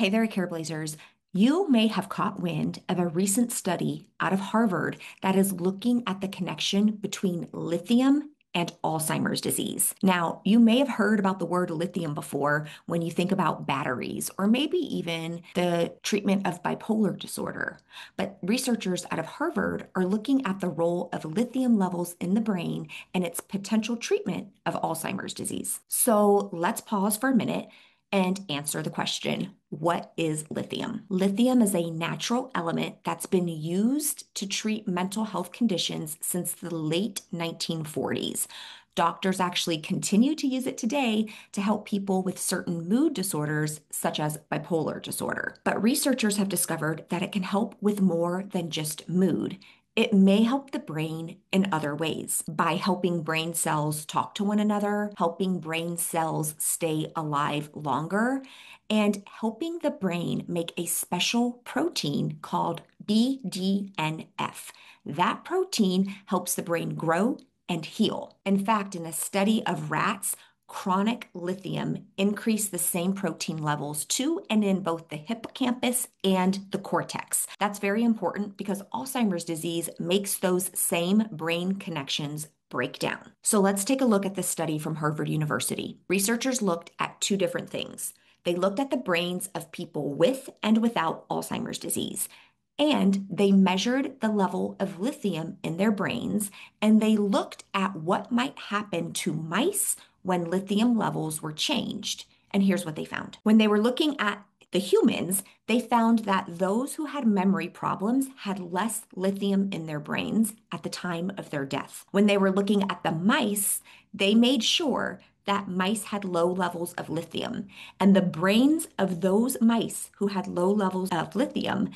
Hey there, Careblazers. You may have caught wind of a recent study out of Harvard that is looking at the connection between lithium and Alzheimer's disease. Now, you may have heard about the word lithium before when you think about batteries or maybe even the treatment of bipolar disorder. But researchers out of Harvard are looking at the role of lithium levels in the brain and its potential treatment of Alzheimer's disease. So let's pause for a minute and answer the question what is lithium? Lithium is a natural element that's been used to treat mental health conditions since the late 1940s. Doctors actually continue to use it today to help people with certain mood disorders, such as bipolar disorder. But researchers have discovered that it can help with more than just mood. It may help the brain in other ways by helping brain cells talk to one another, helping brain cells stay alive longer, and helping the brain make a special protein called BDNF. That protein helps the brain grow and heal. In fact, in a study of rats, chronic lithium increase the same protein levels to and in both the hippocampus and the cortex. That's very important because Alzheimer's disease makes those same brain connections break down. So let's take a look at this study from Harvard University. Researchers looked at two different things. They looked at the brains of people with and without Alzheimer's disease and they measured the level of lithium in their brains and they looked at what might happen to mice when lithium levels were changed. And here's what they found. When they were looking at the humans, they found that those who had memory problems had less lithium in their brains at the time of their death. When they were looking at the mice, they made sure that mice had low levels of lithium. And the brains of those mice who had low levels of lithium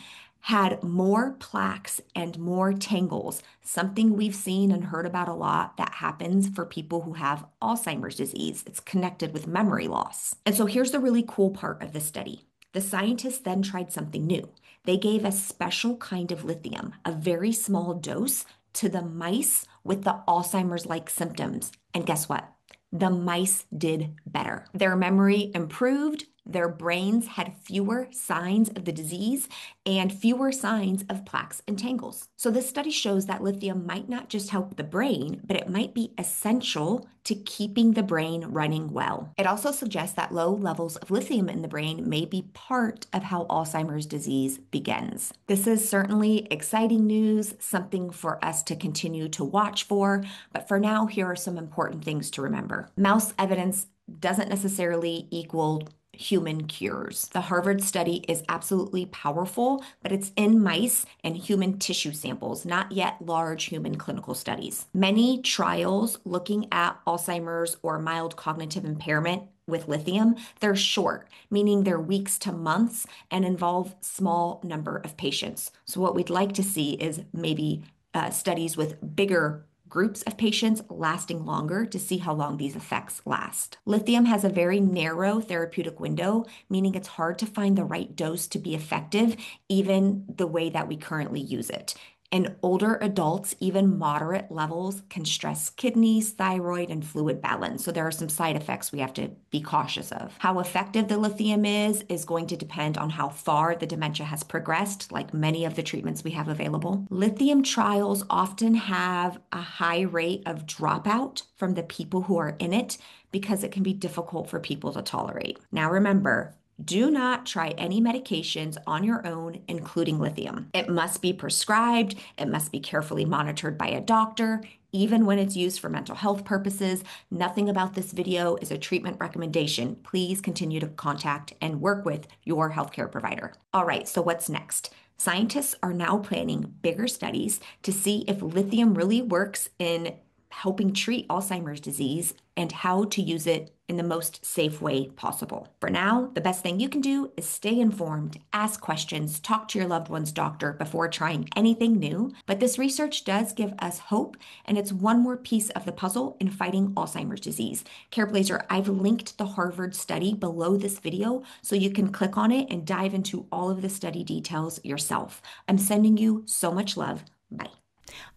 had more plaques and more tangles, something we've seen and heard about a lot that happens for people who have Alzheimer's disease. It's connected with memory loss. And so here's the really cool part of the study. The scientists then tried something new. They gave a special kind of lithium, a very small dose, to the mice with the Alzheimer's like symptoms. And guess what? The mice did better. Their memory improved, their brains had fewer signs of the disease and fewer signs of plaques and tangles. So, this study shows that lithium might not just help the brain, but it might be essential to keeping the brain running well. It also suggests that low levels of lithium in the brain may be part of how Alzheimer's disease begins. This is certainly exciting news, something for us to continue to watch for. But for now, here are some important things to remember. Mouse evidence doesn't necessarily equal human cures. The Harvard study is absolutely powerful, but it's in mice and human tissue samples, not yet large human clinical studies. Many trials looking at Alzheimer's or mild cognitive impairment with lithium, they're short, meaning they're weeks to months and involve small number of patients. So what we'd like to see is maybe uh, studies with bigger groups of patients lasting longer to see how long these effects last. Lithium has a very narrow therapeutic window, meaning it's hard to find the right dose to be effective, even the way that we currently use it. In older adults, even moderate levels can stress kidneys, thyroid, and fluid balance. So there are some side effects we have to be cautious of. How effective the lithium is is going to depend on how far the dementia has progressed, like many of the treatments we have available. Lithium trials often have a high rate of dropout from the people who are in it because it can be difficult for people to tolerate. Now remember, do not try any medications on your own, including lithium. It must be prescribed, it must be carefully monitored by a doctor, even when it's used for mental health purposes. Nothing about this video is a treatment recommendation. Please continue to contact and work with your healthcare provider. All right, so what's next? Scientists are now planning bigger studies to see if lithium really works in helping treat Alzheimer's disease and how to use it in the most safe way possible. For now, the best thing you can do is stay informed, ask questions, talk to your loved one's doctor before trying anything new. But this research does give us hope, and it's one more piece of the puzzle in fighting Alzheimer's disease. Careblazer, I've linked the Harvard study below this video so you can click on it and dive into all of the study details yourself. I'm sending you so much love. Bye.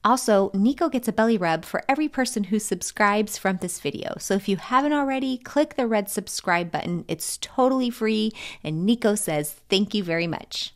Also, Nico gets a belly rub for every person who subscribes from this video. So if you haven't already, click the red subscribe button. It's totally free, and Nico says thank you very much.